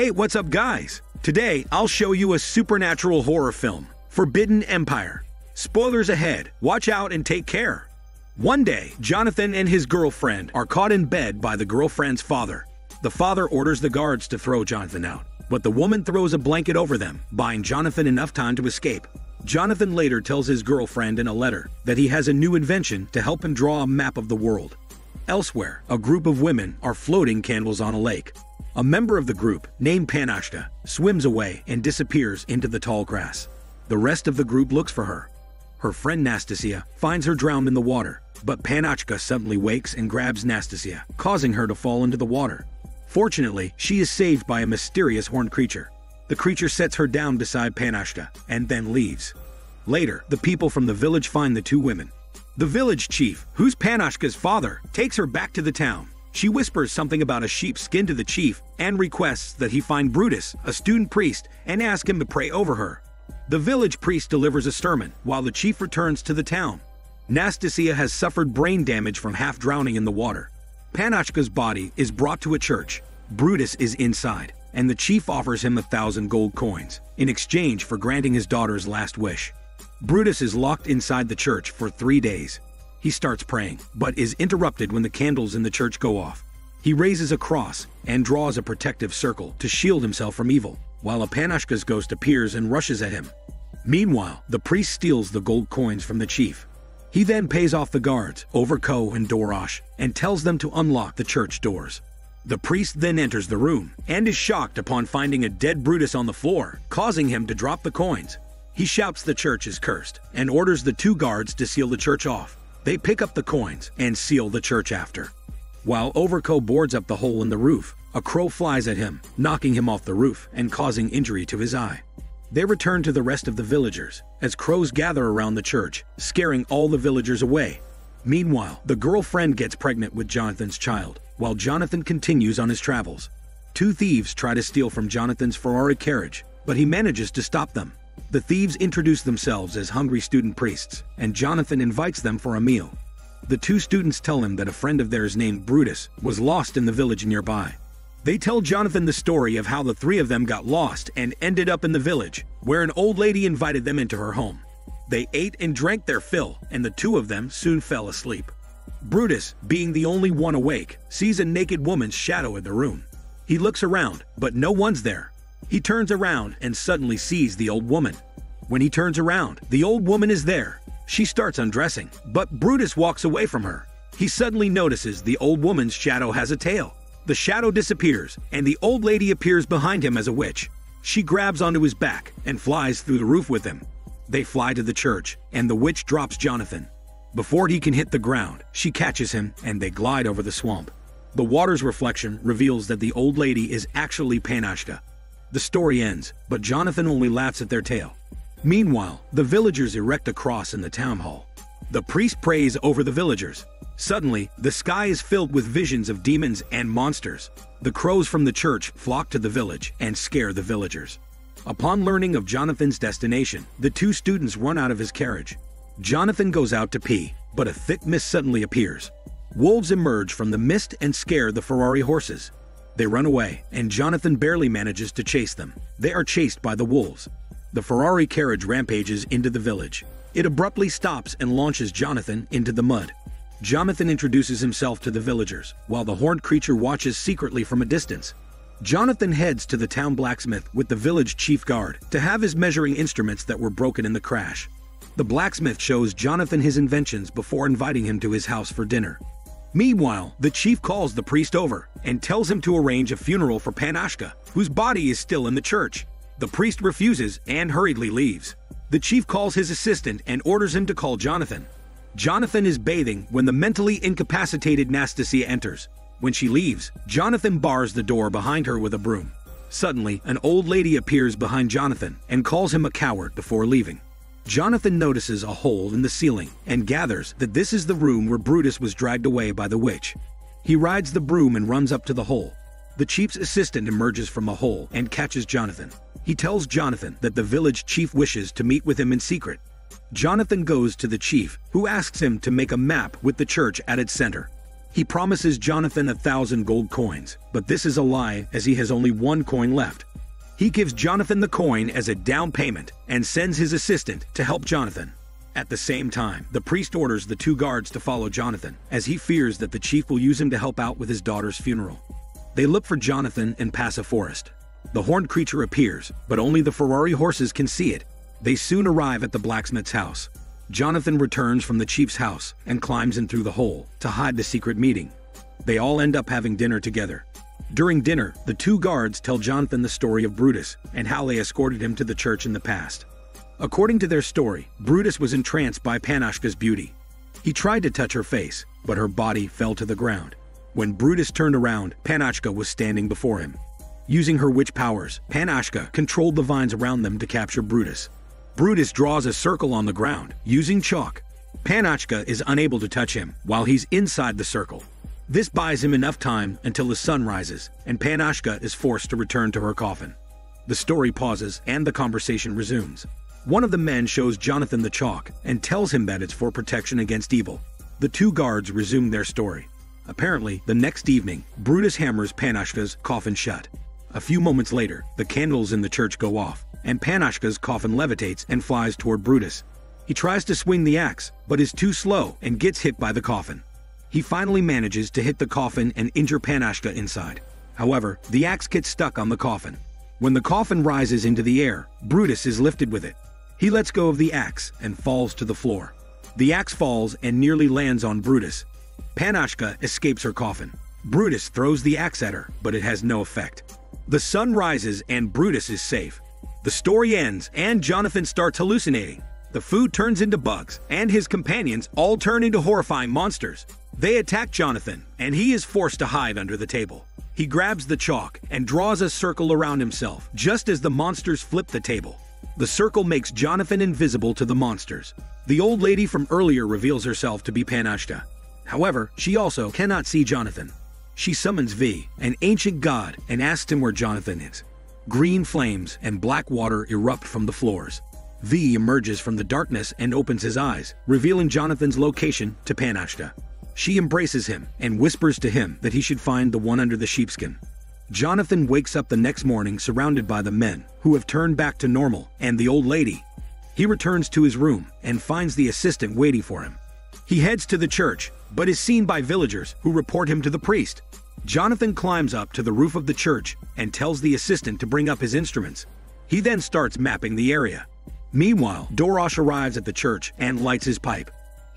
Hey, what's up, guys? Today, I'll show you a supernatural horror film, Forbidden Empire. Spoilers ahead, watch out and take care. One day, Jonathan and his girlfriend are caught in bed by the girlfriend's father. The father orders the guards to throw Jonathan out, but the woman throws a blanket over them, buying Jonathan enough time to escape. Jonathan later tells his girlfriend in a letter that he has a new invention to help him draw a map of the world. Elsewhere, a group of women are floating candles on a lake. A member of the group, named Panashka, swims away and disappears into the tall grass. The rest of the group looks for her. Her friend Nastasia finds her drowned in the water, but Panashka suddenly wakes and grabs Nastasia, causing her to fall into the water. Fortunately, she is saved by a mysterious horned creature. The creature sets her down beside Panashka and then leaves. Later, the people from the village find the two women. The village chief, who's Panashka's father, takes her back to the town she whispers something about a sheep skin to the chief and requests that he find Brutus, a student priest, and ask him to pray over her. The village priest delivers a sermon while the chief returns to the town. Nastasia has suffered brain damage from half drowning in the water. Panashka's body is brought to a church. Brutus is inside, and the chief offers him a thousand gold coins in exchange for granting his daughter's last wish. Brutus is locked inside the church for three days he starts praying, but is interrupted when the candles in the church go off. He raises a cross and draws a protective circle to shield himself from evil, while a Panashka's ghost appears and rushes at him. Meanwhile, the priest steals the gold coins from the chief. He then pays off the guards, Overko and Dorosh, and tells them to unlock the church doors. The priest then enters the room and is shocked upon finding a dead Brutus on the floor, causing him to drop the coins. He shouts the church is cursed and orders the two guards to seal the church off. They pick up the coins and seal the church after. While Overko boards up the hole in the roof, a crow flies at him, knocking him off the roof and causing injury to his eye. They return to the rest of the villagers as crows gather around the church, scaring all the villagers away. Meanwhile, the girlfriend gets pregnant with Jonathan's child, while Jonathan continues on his travels. Two thieves try to steal from Jonathan's Ferrari carriage, but he manages to stop them. The thieves introduce themselves as hungry student priests, and Jonathan invites them for a meal. The two students tell him that a friend of theirs named Brutus was lost in the village nearby. They tell Jonathan the story of how the three of them got lost and ended up in the village, where an old lady invited them into her home. They ate and drank their fill, and the two of them soon fell asleep. Brutus, being the only one awake, sees a naked woman's shadow in the room. He looks around, but no one's there, he turns around and suddenly sees the old woman. When he turns around, the old woman is there. She starts undressing, but Brutus walks away from her. He suddenly notices the old woman's shadow has a tail. The shadow disappears, and the old lady appears behind him as a witch. She grabs onto his back and flies through the roof with him. They fly to the church, and the witch drops Jonathan. Before he can hit the ground, she catches him and they glide over the swamp. The water's reflection reveals that the old lady is actually Panashka, the story ends, but Jonathan only laughs at their tale. Meanwhile, the villagers erect a cross in the town hall. The priest prays over the villagers. Suddenly, the sky is filled with visions of demons and monsters. The crows from the church flock to the village and scare the villagers. Upon learning of Jonathan's destination, the two students run out of his carriage. Jonathan goes out to pee, but a thick mist suddenly appears. Wolves emerge from the mist and scare the Ferrari horses. They run away, and Jonathan barely manages to chase them. They are chased by the wolves. The Ferrari carriage rampages into the village. It abruptly stops and launches Jonathan into the mud. Jonathan introduces himself to the villagers, while the horned creature watches secretly from a distance. Jonathan heads to the town blacksmith with the village chief guard to have his measuring instruments that were broken in the crash. The blacksmith shows Jonathan his inventions before inviting him to his house for dinner. Meanwhile, the chief calls the priest over and tells him to arrange a funeral for Panashka, whose body is still in the church. The priest refuses and hurriedly leaves. The chief calls his assistant and orders him to call Jonathan. Jonathan is bathing when the mentally incapacitated Nastasia enters. When she leaves, Jonathan bars the door behind her with a broom. Suddenly, an old lady appears behind Jonathan and calls him a coward before leaving. Jonathan notices a hole in the ceiling and gathers that this is the room where Brutus was dragged away by the witch. He rides the broom and runs up to the hole. The chief's assistant emerges from a hole and catches Jonathan. He tells Jonathan that the village chief wishes to meet with him in secret. Jonathan goes to the chief, who asks him to make a map with the church at its center. He promises Jonathan a thousand gold coins, but this is a lie as he has only one coin left. He gives Jonathan the coin as a down payment and sends his assistant to help Jonathan. At the same time, the priest orders the two guards to follow Jonathan, as he fears that the chief will use him to help out with his daughter's funeral. They look for Jonathan and pass a forest. The horned creature appears, but only the Ferrari horses can see it. They soon arrive at the blacksmith's house. Jonathan returns from the chief's house and climbs in through the hole to hide the secret meeting. They all end up having dinner together, during dinner, the two guards tell Jonathan the story of Brutus and how they escorted him to the church in the past. According to their story, Brutus was entranced by Panashka's beauty. He tried to touch her face, but her body fell to the ground. When Brutus turned around, Panashka was standing before him. Using her witch powers, Panashka controlled the vines around them to capture Brutus. Brutus draws a circle on the ground, using chalk. Panashka is unable to touch him while he's inside the circle. This buys him enough time until the sun rises, and Panashka is forced to return to her coffin. The story pauses and the conversation resumes. One of the men shows Jonathan the chalk and tells him that it's for protection against evil. The two guards resume their story. Apparently, the next evening, Brutus hammers Panashka's coffin shut. A few moments later, the candles in the church go off, and Panashka's coffin levitates and flies toward Brutus. He tries to swing the axe, but is too slow and gets hit by the coffin. He finally manages to hit the coffin and injure Panashka inside. However, the axe gets stuck on the coffin. When the coffin rises into the air, Brutus is lifted with it. He lets go of the axe and falls to the floor. The axe falls and nearly lands on Brutus. Panashka escapes her coffin. Brutus throws the axe at her, but it has no effect. The sun rises and Brutus is safe. The story ends and Jonathan starts hallucinating. The food turns into bugs, and his companions all turn into horrifying monsters. They attack Jonathan, and he is forced to hide under the table. He grabs the chalk and draws a circle around himself, just as the monsters flip the table. The circle makes Jonathan invisible to the monsters. The old lady from earlier reveals herself to be Panashka. However, she also cannot see Jonathan. She summons Viy, an ancient god, and asks him where Jonathan is. Green flames and black water erupt from the floors. Viy emerges from the darkness and opens his eyes, revealing Jonathan's location to Panashka. She embraces him and whispers to him that he should find the one under the sheepskin. Jonathan wakes up the next morning surrounded by the men, who have turned back to normal, and the old lady. He returns to his room and finds the assistant waiting for him. He heads to the church, but is seen by villagers who report him to the priest. Jonathan climbs up to the roof of the church and tells the assistant to bring up his instruments. He then starts mapping the area. Meanwhile, Dorosh arrives at the church and lights his pipe.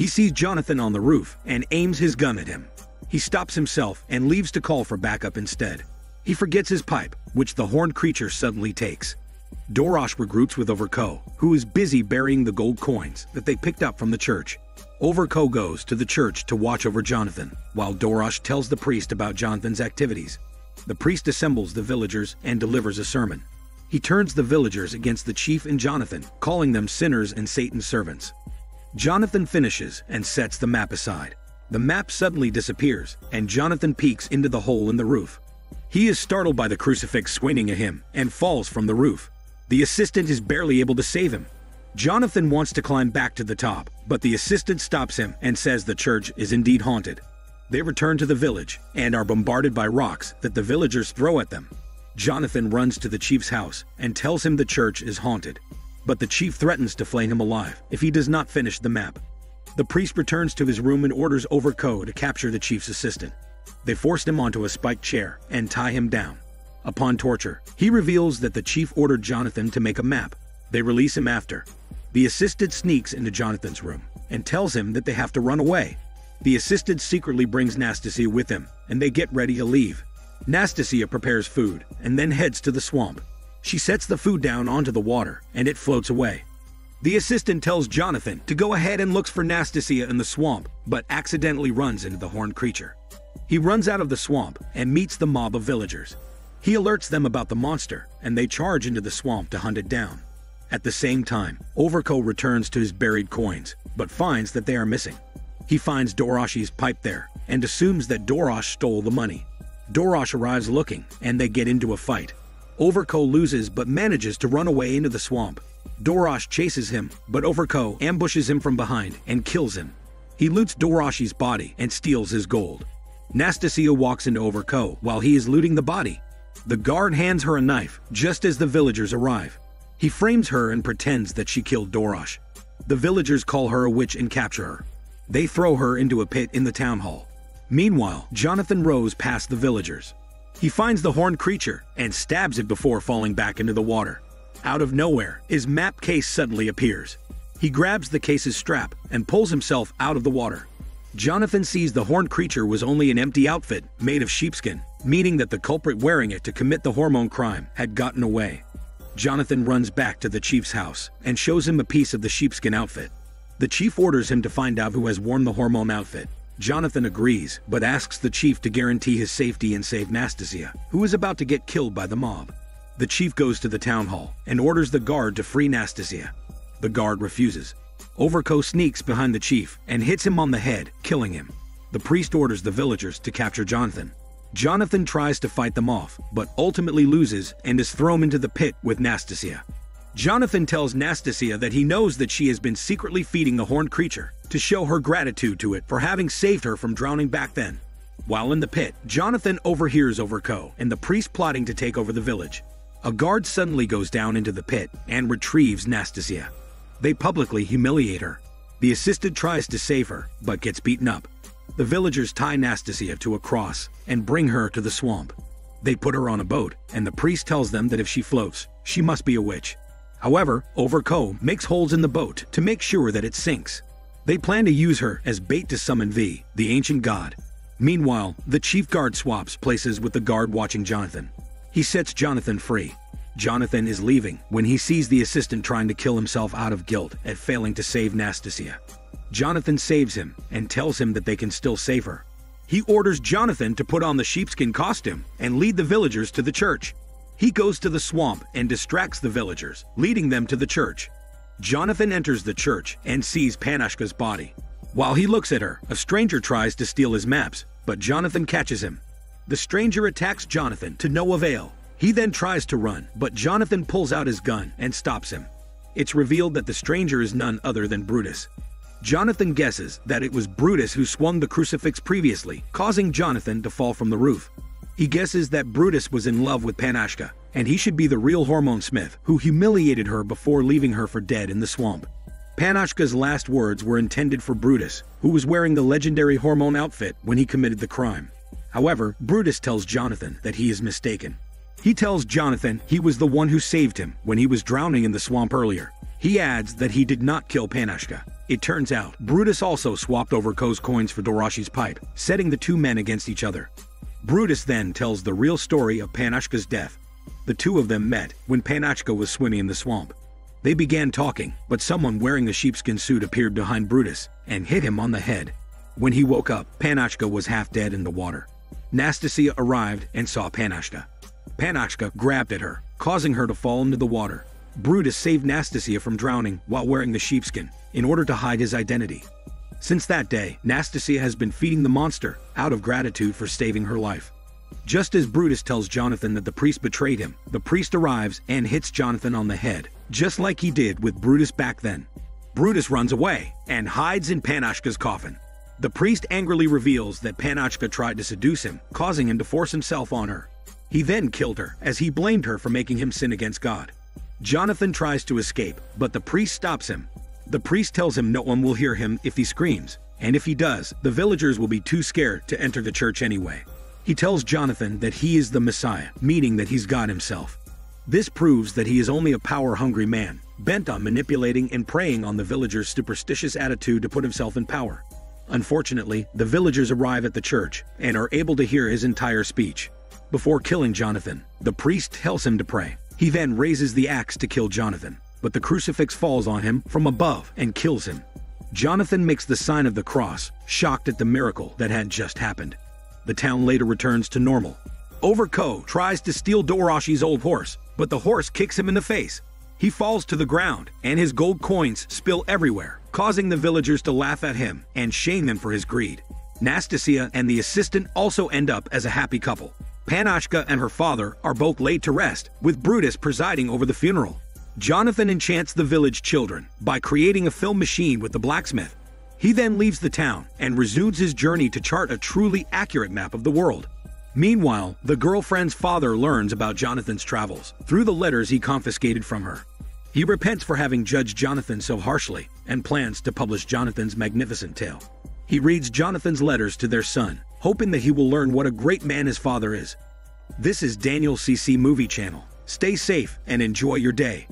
He sees Jonathan on the roof and aims his gun at him. He stops himself and leaves to call for backup instead. He forgets his pipe, which the horned creature suddenly takes. Dorosh regroups with Overko, who is busy burying the gold coins that they picked up from the church. Overko goes to the church to watch over Jonathan, while Dorosh tells the priest about Jonathan's activities. The priest assembles the villagers and delivers a sermon. He turns the villagers against the chief and Jonathan, calling them sinners and Satan's servants. Jonathan finishes and sets the map aside. The map suddenly disappears, and Jonathan peeks into the hole in the roof. He is startled by the crucifix swinging at him and falls from the roof. The assistant is barely able to save him. Jonathan wants to climb back to the top, but the assistant stops him and says the church is indeed haunted. They return to the village and are bombarded by rocks that the villagers throw at them. Jonathan runs to the chief's house and tells him the church is haunted but the chief threatens to flay him alive if he does not finish the map. The priest returns to his room and orders Overko to capture the chief's assistant. They force him onto a spiked chair and tie him down. Upon torture, he reveals that the chief ordered Jonathan to make a map. They release him after. The assistant sneaks into Jonathan's room and tells him that they have to run away. The assistant secretly brings Nastasia with him, and they get ready to leave. Nastasia prepares food and then heads to the swamp. She sets the food down onto the water, and it floats away. The assistant tells Jonathan to go ahead and looks for Nastasia in the swamp, but accidentally runs into the horned creature. He runs out of the swamp and meets the mob of villagers. He alerts them about the monster, and they charge into the swamp to hunt it down. At the same time, Overko returns to his buried coins, but finds that they are missing. He finds Doroshi's pipe there and assumes that Dorosh stole the money. Dorosh arrives looking, and they get into a fight. Overko loses but manages to run away into the swamp. Dorosh chases him, but Overko ambushes him from behind and kills him. He loots Doroshi's body and steals his gold. Nastasia walks into Overko while he is looting the body. The guard hands her a knife just as the villagers arrive. He frames her and pretends that she killed Dorosh. The villagers call her a witch and capture her. They throw her into a pit in the town hall. Meanwhile, Jonathan rows past the villagers. He finds the horned creature and stabs it before falling back into the water. Out of nowhere, his map case suddenly appears. He grabs the case's strap and pulls himself out of the water. Jonathan sees the horned creature was only an empty outfit made of sheepskin, meaning that the culprit wearing it to commit the hormone crime had gotten away. Jonathan runs back to the chief's house and shows him a piece of the sheepskin outfit. The chief orders him to find out who has worn the hormone outfit. Jonathan agrees, but asks the chief to guarantee his safety and save Nastasia, who is about to get killed by the mob. The chief goes to the town hall and orders the guard to free Nastasia. The guard refuses, Overko sneaks behind the chief and hits him on the head, killing him. The priest orders the villagers to capture Jonathan. Jonathan tries to fight them off, but ultimately loses and is thrown into the pit with Nastasia. Jonathan tells Nastasia that he knows that she has been secretly feeding the horned creature to show her gratitude to it for having saved her from drowning back then. While in the pit, Jonathan overhears Overko and the priest plotting to take over the village. A guard suddenly goes down into the pit and retrieves Nastasia. They publicly humiliate her. The assistant tries to save her, but gets beaten up. The villagers tie Nastasia to a cross and bring her to the swamp. They put her on a boat, and the priest tells them that if she floats, she must be a witch. However, Overko makes holes in the boat to make sure that it sinks. They plan to use her as bait to summon Viy, the ancient god. Meanwhile, the chief guard swaps places with the guard watching Jonathan. He sets Jonathan free, Jonathan is leaving when he sees the assistant trying to kill himself out of guilt at failing to save Nastasia. Jonathan saves him and tells him that they can still save her. He orders Jonathan to put on the sheepskin costume and lead the villagers to the church. He goes to the swamp and distracts the villagers, leading them to the church. Jonathan enters the church and sees Panashka's body. While he looks at her, a stranger tries to steal his maps, but Jonathan catches him. The stranger attacks Jonathan to no avail he then tries to run, but Jonathan pulls out his gun and stops him. It's revealed that the stranger is none other than Brutus. Jonathan guesses that it was Brutus who swung the crucifix previously, causing Jonathan to fall from the roof. He guesses that Brutus was in love with Panashka, and he should be the real hormone smith who humiliated her before leaving her for dead in the swamp. Panashka's last words were intended for Brutus, who was wearing the legendary hormone outfit when he committed the crime. However, Brutus tells Jonathan that he is mistaken. He tells Jonathan he was the one who saved him when he was drowning in the swamp earlier. He adds that he did not kill Panashka. It turns out, Brutus also swapped Overko's coins for Doroshi's pipe, setting the two men against each other. Brutus then tells the real story of Panashka's death. The two of them met when Panashka was swimming in the swamp. They began talking, but someone wearing a sheepskin suit appeared behind Brutus and hit him on the head. When he woke up, Panashka was half dead in the water. Nastasia arrived and saw Panashka. Panashka grabbed at her, causing her to fall into the water. Brutus saved Nastasia from drowning while wearing the sheepskin in order to hide his identity. Since that day, Nastasia has been feeding the monster out of gratitude for saving her life. Just as Brutus tells Jonathan that the priest betrayed him, the priest arrives and hits Jonathan on the head, just like he did with Brutus back then. Brutus runs away and hides in Panashka's coffin. The priest angrily reveals that Panashka tried to seduce him, causing him to force himself on her. He then killed her, as he blamed her for making him sin against God. Jonathan tries to escape, but the priest stops him. The priest tells him no one will hear him if he screams, and if he does, the villagers will be too scared to enter the church anyway. He tells Jonathan that he is the Messiah, meaning that he's God himself. This proves that he is only a power hungry man, bent on manipulating and preying on the villagers' superstitious attitude to put himself in power. Unfortunately, the villagers arrive at the church and are able to hear his entire speech. Before killing Jonathan, the priest tells him to pray. He then raises the axe to kill Jonathan, but the crucifix falls on him from above and kills him. Jonathan makes the sign of the cross, shocked at the miracle that had just happened. The town later returns to normal. Overko tries to steal Doroshi's old horse, but the horse kicks him in the face. He falls to the ground, and his gold coins spill everywhere, causing the villagers to laugh at him and shame him for his greed. Nastasia and the assistant also end up as a happy couple. Panashka and her father are both laid to rest, with Brutus presiding over the funeral. Jonathan enchants the village children by creating a film machine with the blacksmith. He then leaves the town and resumes his journey to chart a truly accurate map of the world. Meanwhile, the girlfriend's father learns about Jonathan's travels through the letters he confiscated from her. He repents for having judged Jonathan so harshly and plans to publish Jonathan's magnificent tale. He reads Jonathan's letters to their son, hoping that he will learn what a great man his father is. This is Daniel CC Movie Channel. Stay safe and enjoy your day.